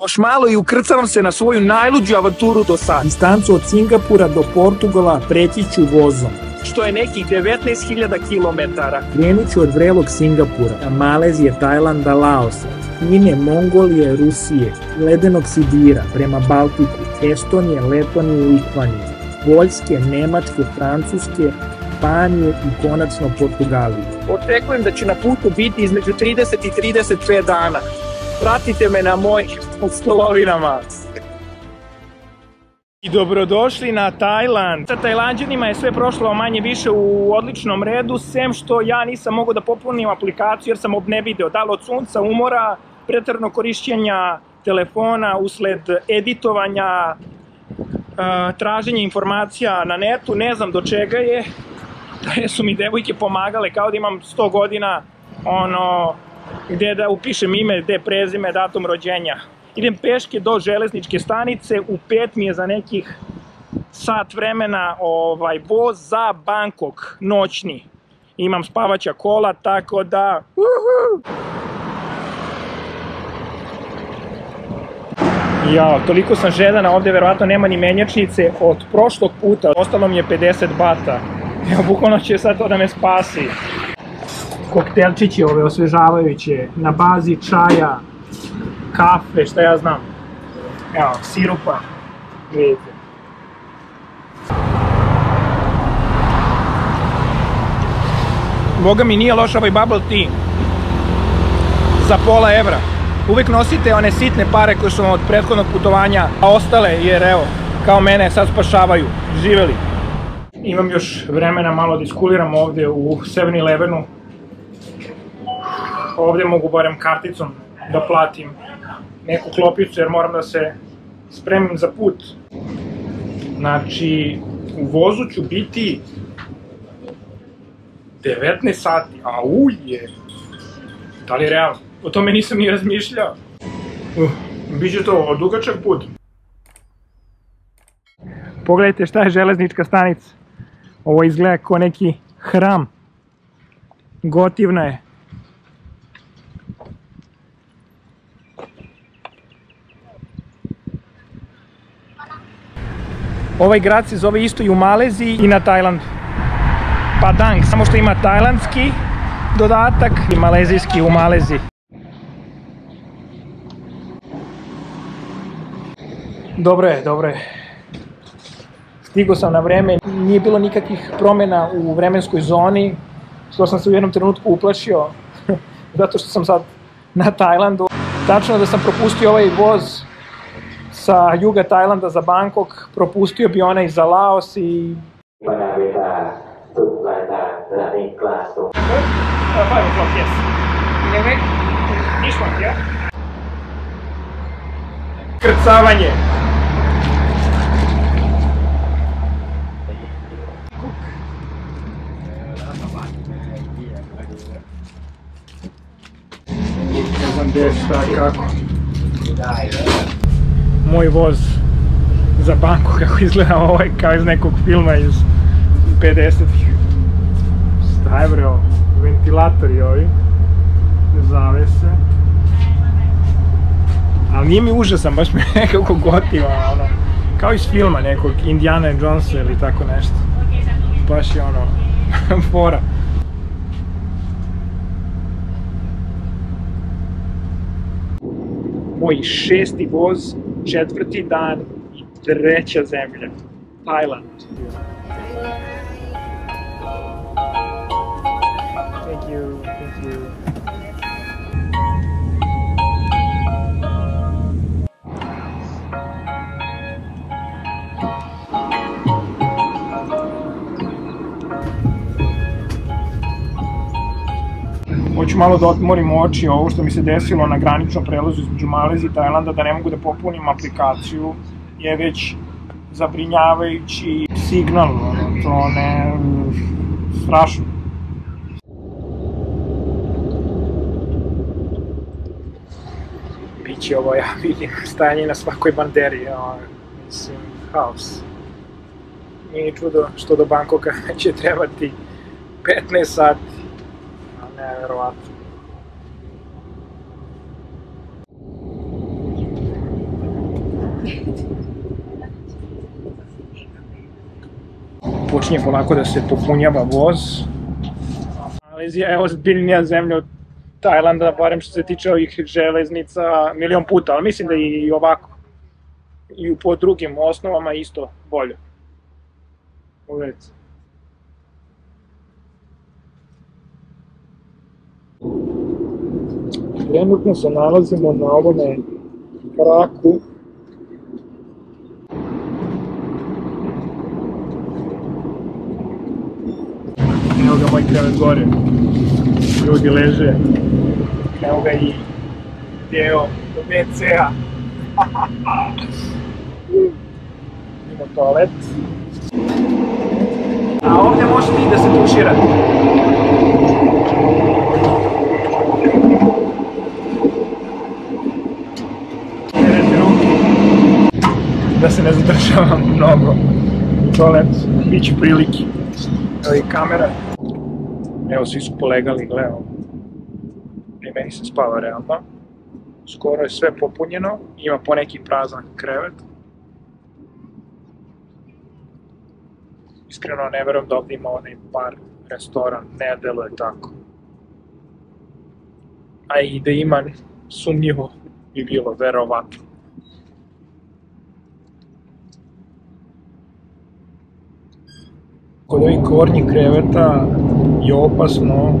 Još malo i ukrcavam se na svoju najluđu avanturu do sad. Distancu od Singapura do Portugala preći ću vozom. Što je nekih 19.000 km. Krenut ću od vrelog Singapura, Malezije, Tajlanda, Laosa, Kine, Mongolije, Rusije, Ledenog Sibira, prema Baltiku, Estonije, Letonije i Litvanije, Poljske, Nemačke, Francuske, Španije i konačno Portugalije. Očekujem da će na putu biti između 30 i 35 dana. Pratite me na mojih stolovinama. I dobrodošli na Tajland. Sa Tajlanđanima je sve prošlo manje više u odličnom redu, sem što ja nisam mogu da popunim aplikaciju jer sam obnevideo, da li od sunca, umora, pretrno korišćenja telefona usled editovanja, traženja informacija na netu, ne znam do čega je, da su mi devojke pomagale kao da imam 100 godina, ono, gde da upišem ime, gde prezime, datum rođenja. Idem peške do železničke stanice, u pet mi je za nekih sat vremena ovaj voz za Bangkok, noćni. Imam spavaća kola, tako da... Uhu! Ja, toliko sam žedana, ovde verovatno nema ni menjačnice od prošlog puta, ostalo mi je 50 bata. Evo, bukvalno će sad to da me spasi koktelčići ove osvežavajuće na bazi čaja, kafe, šta ja znam. Evo, sirupa, vidite. Boga mi nije loš ovaj bubble tea za pola evra. Uvek nosite one sitne pare koje su vam od prethodnog putovanja, a ostale, jer evo, kao mene sad spašavaju. Živeli. Imam još vremena malo da iskuliram ovde u 7-Elevenu, ovde mogu barem karticom da platim neku klopicu jer moram da se spremim za put. Znači, u vozu ću biti 19 sati, a uje, da li realno? O tome nisam ni razmišljao. Uh, biće to dugačak put. Pogledajte šta je železnička stanica. Ovo izgleda kao neki hram. Gotivna je. Ovaj grad se zove isto i u Maleziji i na Tajlandu. Padang, samo što ima tajlandski dodatak i malezijski u Maleziji. Dobro je, dobro je. Stigo sam na vreme, nije bilo nikakvih promjena u vremenskoj zoni, što sam se u jednom trenutku uplašio, zato što sam sad na Tajlandu. Tačno da sam propustio ovaj voz sa juga Tajlanda za Bangkok, propustio bi onaj za Laos i... Five o'clock, yes. This one, yeah? Krcavanje. Ne znam gde šta i kako moj voz za banku kako izgleda ovaj kao iz nekog filma iz 50-ih. Šta je bre ovo? Ventilatori ovi. Zavese. Ali nije mi užasan, baš mi nekako gotiva, ono. Kao iz filma nekog Indiana Jonesa ili tako nešto. Baš je ono, fora. Moj šesti voz i treća zemlja, Tajland. Thank you, malo da otmorim oči ovo što mi se desilo na graničnom prelazu između Malezije i Tajlanda, da ne mogu da popunim aplikaciju, je već zabrinjavajući signal, to ne, strašno. Biće ovo, ja vidim, stajanje na svakoj banderi, mislim, haos. Nije čudo što do Bankoka će trebati 15 sati neverovatno. Počinje polako da se popunjava voz. Malezija je ozbiljnija zemlja od Tajlanda, barem što se tiče ovih železnica, milion puta, ali mislim da i ovako. I po drugim osnovama isto bolje. Pogledajte. Trenutno se nalazimo na ovome kraku Evo ga moj krevet gore. Ljudi leže. Evo ga i deo WC-a. Imamo toalet. A ovde možete i da se tuširate. Da se ne zadržavam mnogo. Toalet, bit će prilike. Evo i kamera. Evo, svi su polegali, gledamo. I meni se spava realno. Skoro je sve popunjeno, ima po neki prazan krevet. Iskreno ne verujem da ovde ima onaj bar, restoran, ne deluje tako. A i da ima sumnjivo bi bilo, verovatno. Kod ovih gornjih kreveta je opasno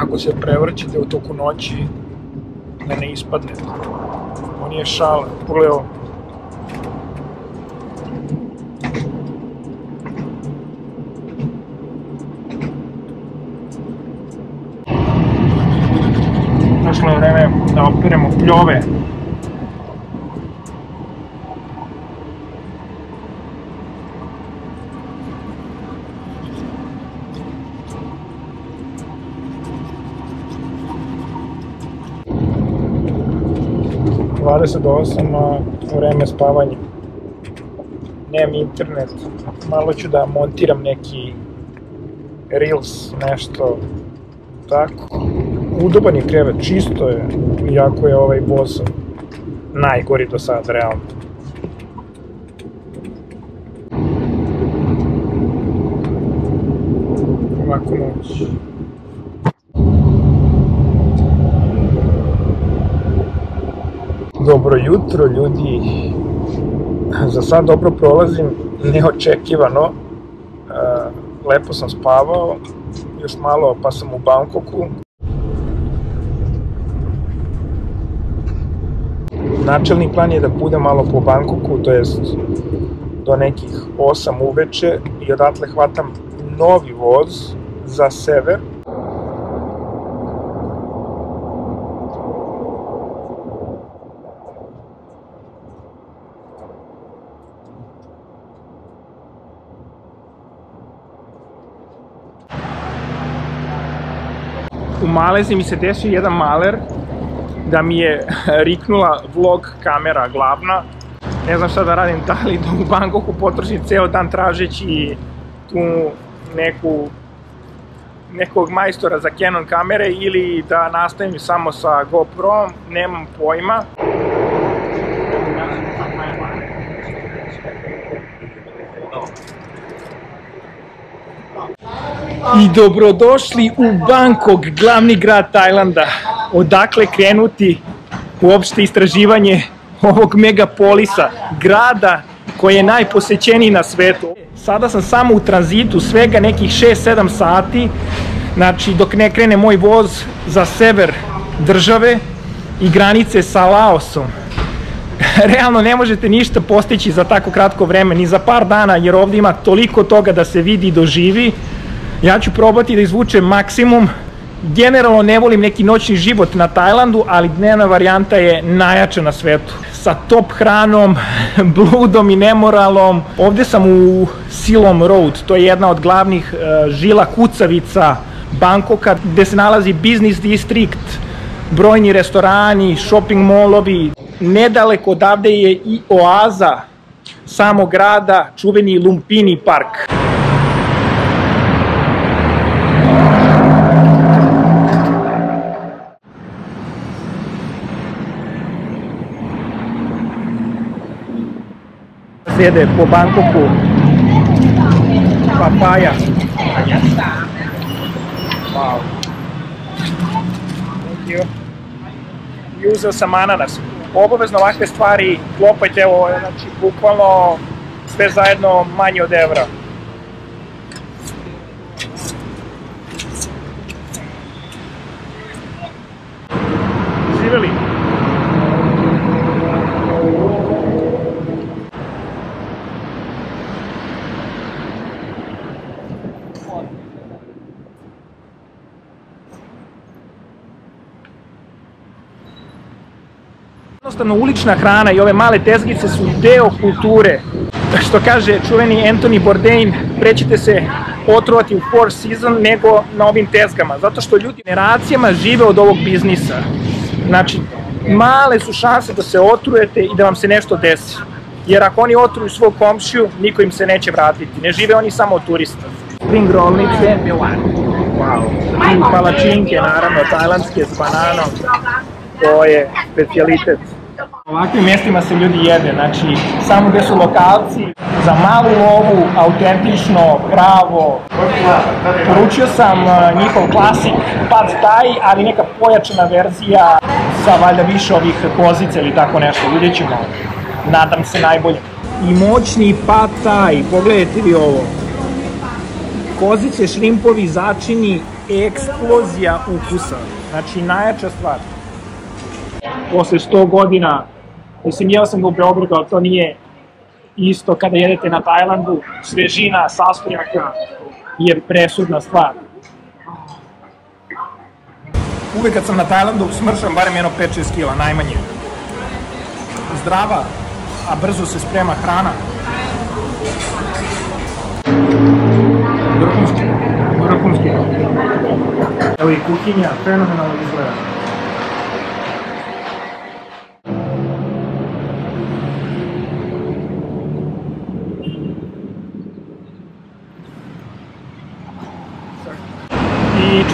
ako se prevrćete u toku noći da ne ispadnete. On je šala, pogledaj ovo. Došlo je vreme da operemo pljove. Dvadeset osam, a vreme spavanja. Nemam internet, malo ću da montiram neki Reels, nešto tako. Udoban je krevet, čisto je, iako je ovaj voz najgori do sad, realno. Ovako noć. Dobro jutro, ljudi. Za sad dobro prolazim, neočekivano. E, Lepo sam spavao, još malo pa sam u Bangkoku. Načelni plan je da budem malo po Bangkoku, to jest do nekih 8 uveče i odatle hvatam novi voz za sever. U Maleziji mi se desio jedan maler da mi je riknula vlog kamera glavna. Ne znam šta da radim, da li da u Bangkoku potrošim ceo dan tražeći tu neku nekog majstora za Canon kamere ili da nastavim samo sa GoPro, nemam pojma. I dobrodošli u Bangkok, glavni grad Tajlanda. Odakle krenuti uopšte istraživanje ovog megapolisa, grada koji je najposećeniji na svetu. Sada sam samo u tranzitu, svega nekih 6-7 sati, znači dok ne krene moj voz za sever države i granice sa Laosom. Realno ne možete ništa postići za tako kratko vreme, ni za par dana, jer ovde ima toliko toga da se vidi i doživi. Ja ću probati da izvučem maksimum. Generalno ne volim neki noćni život na Tajlandu, ali dnevna varijanta je najjača na svetu. Sa top hranom, bludom i nemoralom. Ovde sam u Silom Road, to je jedna od glavnih uh, žila kucavica Bangkoka, gde se nalazi Business District, brojni restorani, shopping molovi. Nedaleko odavde je i oaza samog grada, čuveni Lumpini park. Se jede po Bangkoku. Papaja. Wow. Thank you. I uzeo sam ananas. Obavezno ovakve stvari klopajte ovo, znači bukvalno sve zajedno manje od evra. Živeli! Jednostavno ulična hrana i ove male tezgice su deo kulture. Što kaže čuveni Anthony Bourdain, prećete se otrovati u Four Season nego na ovim tezgama, zato što ljudi generacijama žive od ovog biznisa. Znači, male su šanse da se otrujete i da vam se nešto desi. Jer ako oni otruju svog komšiju, niko im se neće vratiti. Ne žive oni samo od turista. Spring rollnice, wow. Palačinke, naravno, tajlandske s bananom. To je specialitet. Ovakvim mjestima se ljudi jede, znači samo gde su lokalci, za malu lovu, autentično, pravo. Poručio sam njihov klasik pad thai, ali neka pojačana verzija sa valjda više ovih kozica ili tako nešto, vidjet ćemo. Nadam se najbolje. I moćni pad thai, pogledajte vi ovo. Kozice, šrimpovi, začini, eksplozija ukusa. Znači najjača stvar posle 100 godina, mislim, jeo sam ga u Beogradu, ali to nije isto kada jedete na Tajlandu, svežina, sastojaka je presudna stvar. Uvek kad sam na Tajlandu smršam barem jedno 5-6 kila, najmanje. Zdrava, a brzo se sprema hrana. Vrhunski, vrhunski. Evo i kuhinja, fenomenalno izgleda.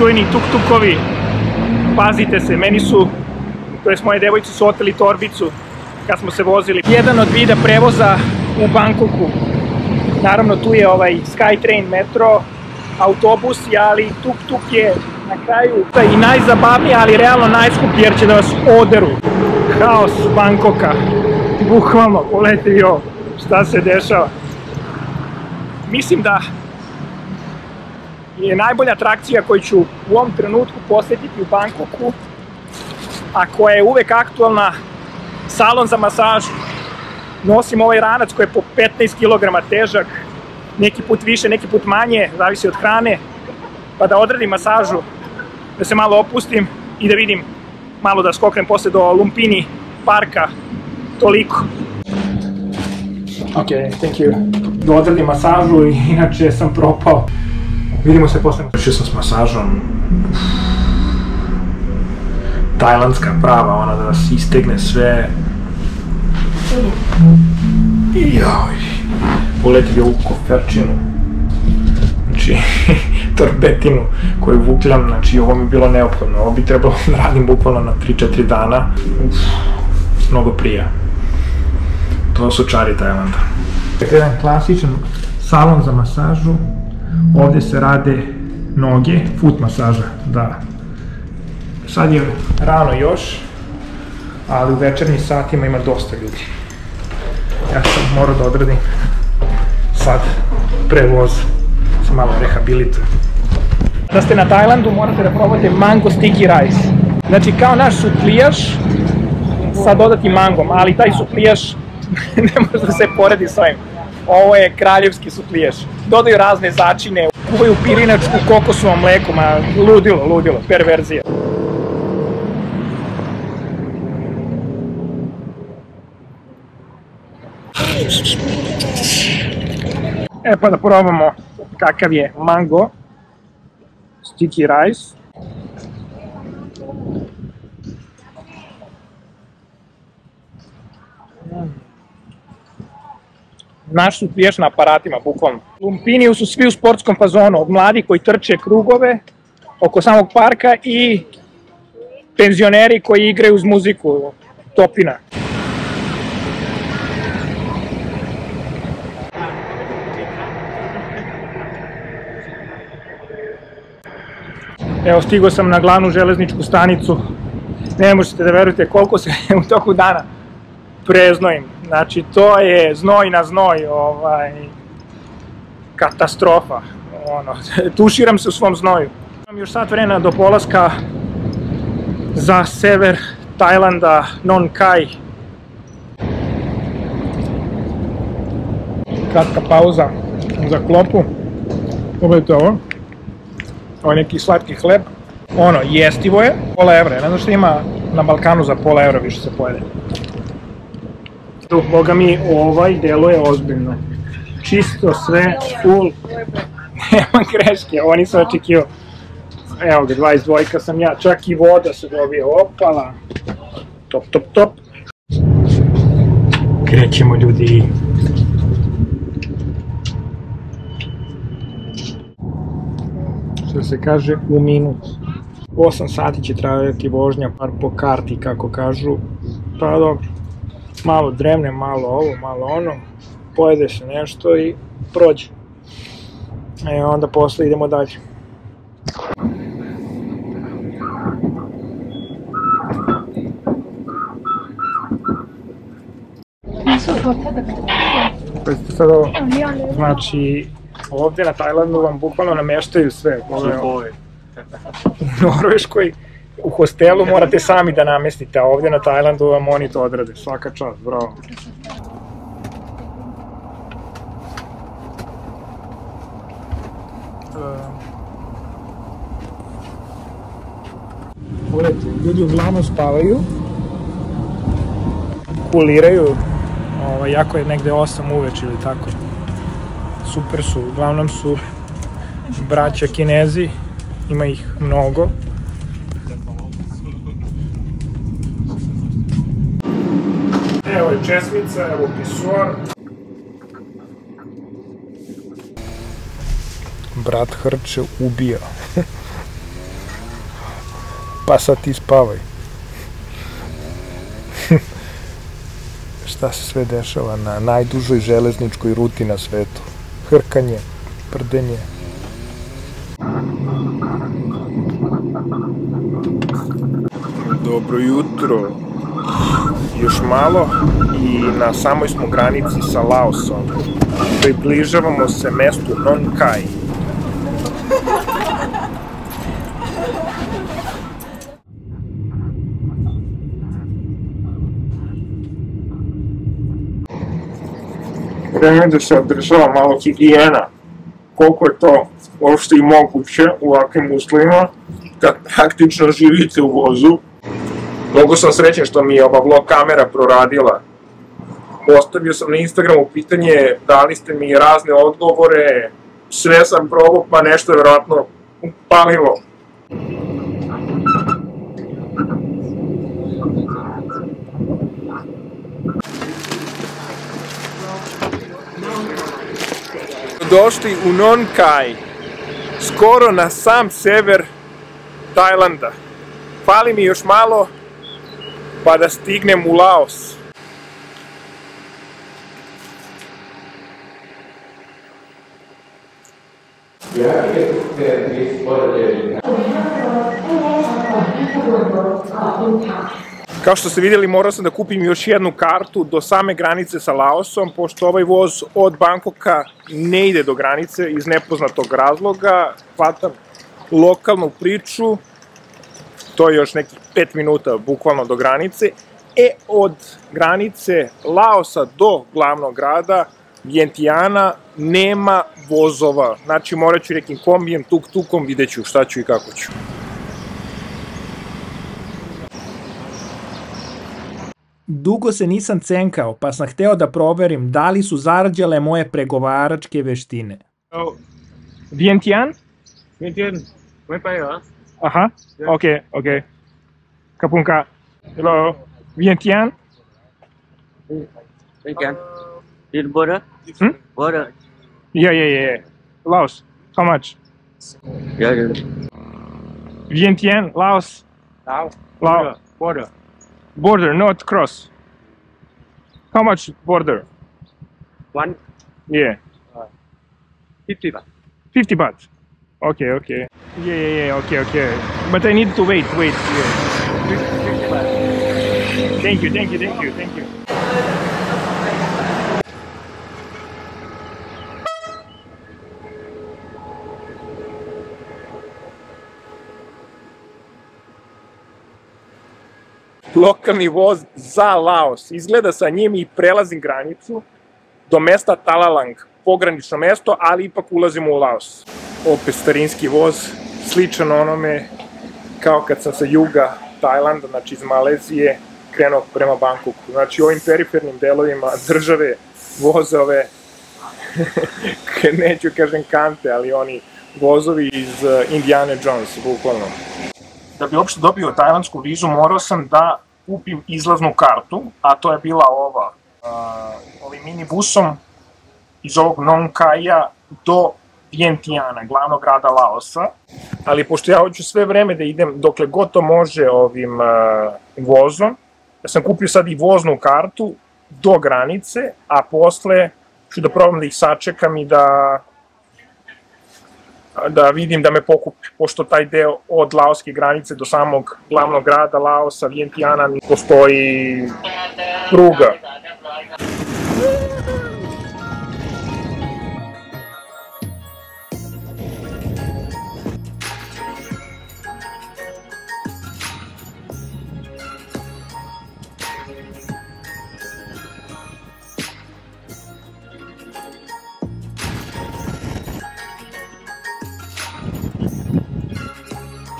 I čujeni tuk-tukovi, pazite se, meni su, to jest moje devojci su oteli torbicu kad smo se vozili. Jedan od vida prevoza u Bangkoku. Naravno tu je ovaj Skytrain metro, autobusi, ali tuk-tuk je na kraju i najzabavniji, ali realno najskuplji jer će da vas oderu. Haos Bangkoka. Bukvalno, pogledajte vi ovo, šta se dešava. Mislim da je najbolja atrakcija koju ću u ovom trenutku posetiti u Bangkoku, a koja je uvek aktualna, salon za masažu. Nosim ovaj ranac koji je po 15 kg težak, neki put više, neki put manje, zavisi od hrane, pa da odradim masažu, da se malo opustim i da vidim malo da skoknem posle do Lumpini parka, toliko. Ok, thank you. Da odradim masažu, inače sam propao. Vidimo se posle. Završio sam s masažom. Tajlandska prava, ona da vas istegne sve. Joj. Pogledajte ovu koferčinu. Znači, torbetinu koju vukljam, znači ovo mi je bilo neophodno. Ovo bi trebalo da radim bukvalno na 3-4 dana. Uf, mnogo prija. To su čari Tajlanda. Jedan klasičan salon za masažu, Ovde se rade noge, foot masaža, da. Sad je rano još, ali u večernjim satima ima dosta ljudi. Ja sam morao da odradim sad prevoz, se malo rehabilitujem. Da ste na Tajlandu morate da probate mango sticky rice. Znači kao naš suplijaš sa dodatim mangom, ali taj suplijaš ne može da se poredi s ovim. Ovo je kraljevski sutliješ. Dodaju razne začine, kuvaju pirinačku kokosovom mleku, ma ludilo, ludilo, perverzija. E pa da probamo kakav je mango, sticky rice. naš su priješ na aparatima, bukvalno. Lumpiniju su svi u sportskom fazonu, od mladi koji trče krugove oko samog parka i penzioneri koji igraju uz muziku, topina. Evo, stigo sam na glavnu železničku stanicu. Ne možete da verujete koliko se u toku dana preznojim. Znači, to je znoj na znoj, ovaj, katastrofa. Ono, tuširam se u svom znoju. Imam još sat vremena do polaska za sever Tajlanda, Non Kai. Kratka pauza za klopu. Pogledajte ovo. Ovo je neki slatki hleb. Ono, jestivo je, pola evra. Ne znam što ima na Balkanu za pola evra više se pojede. Tu, boga mi, ovaj deluje ozbiljno. Čisto sve, full. Nema greške, ovo nisam očekio. Evo ga, 22 sam ja, čak i voda se dobije, opala. Top, top, top. Krećemo ljudi. Što se kaže, u minut. 8 sati će trajati vožnja, par po karti, kako kažu. Pa dobro, malo dremne, malo ovo, malo ono, pojede se nešto i prođe. E, onda posle idemo dalje. Pazite sad ovo, znači, ovde na Tajlandu vam bukvalno nameštaju sve. Ove, u Norveškoj u hostelu morate sami da namestite, a ovde na Tajlandu vam oni to odrade. Svaka čast, bravo. Pogledajte, ljudi uglavnom spavaju, kuliraju, ovaj, jako je negde 8 uveč ili tako. Super su, uglavnom su braća kinezi, ima ih mnogo. Evo je česmica, evo pisuar. Brat Hrče ubija. pa sad ti spavaj. Šta se sve dešava na najdužoj železničkoj ruti na svetu? Hrkanje, prdenje. Dobro jutro. Još malo i na samoj smo granici sa Laosom. Približavamo se mestu Non Kai. Vreme da se održava malo higijena. Koliko je to uopšte i moguće u ovakvim uslovima, kad praktično živite u vozu. Mnogo sam srećen što mi je ova vlog kamera proradila. Postavio sam na Instagramu pitanje, dali ste mi razne odgovore, sve sam probao, pa nešto je verovatno upalilo. Došli u Non Kai, skoro na sam sever Tajlanda. Fali mi još malo pa da stignem u Laos. Kao što ste vidjeli, morao sam da kupim još jednu kartu do same granice sa Laosom, pošto ovaj voz od Bankoka ne ide do granice iz nepoznatog razloga. Hvatam lokalnu priču, to je još nekih 5 minuta bukvalno do granice, e od granice Laosa do glavnog grada Vientiana nema vozova, znači morat ću nekim kombijem, tuk tukom, vidjet ću šta ću i kako ću. Dugo se nisam cenkao, pa sam hteo da proverim da li su zarađale moje pregovaračke veštine. Oh. Vientiane? Vientiane, mới bay hả? Aha, Yeah. okay, okay. Kapunka. Hello. Vientiane? Vientiane. In border? Hmm? Border. Yeah, yeah, yeah. Laos. How much? Yeah, yeah. Vientiane, Laos. Now. Lao. Border. Border, not cross. How much border? One Yeah. fifty baht. 50 baht. Okay, okay. Yeah, yeah, yeah. Okay, okay. But I need to wait, wait. Yeah. Thank you, thank you, thank you, thank you. Lokalni voz za Laos. Izgleda sa njim i prelazim granicu do mesta Talalang, pogranično mesto, ali ipak ulazimo u Laos. Opet starinski voz, sličan onome kao kad sam sa juga Tajlanda, znači iz Malezije, krenuo prema Bangkoku. Znači u ovim perifernim delovima države voze ove, neću kažem kante, ali oni vozovi iz uh, Indiana Jones, bukvalno. Da bi uopšte dobio tajlandsku vizu, morao sam da kupim izlaznu kartu, a to je bila ova, uh, ovim minibusom iz ovog Nong Kaja do Vientiana, glavnog grada Laosa, ali pošto ja hoću sve vreme da idem dokle god to može ovim uh, vozom, ja sam kupio sad i voznu kartu do granice, a posle ću da probam da ih sačekam i da da vidim da me pokupi, pošto taj deo od laoske granice do samog glavnog grada Laosa, Vientiana, postoji pruga.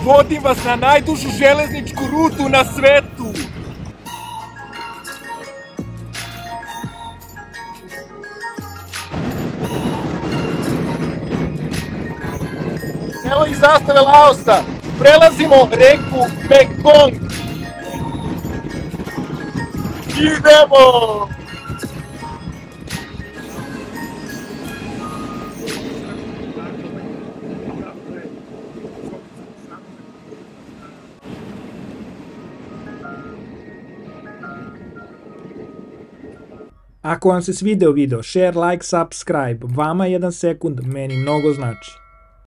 Vodim vas na najdužu železničku rutu na svetu. Evo i zastave Laosa. Prelazimo reku Mekong. Idemo! Ako vam se svideo video, share, like, subscribe, vama jedan sekund, meni mnogo znači.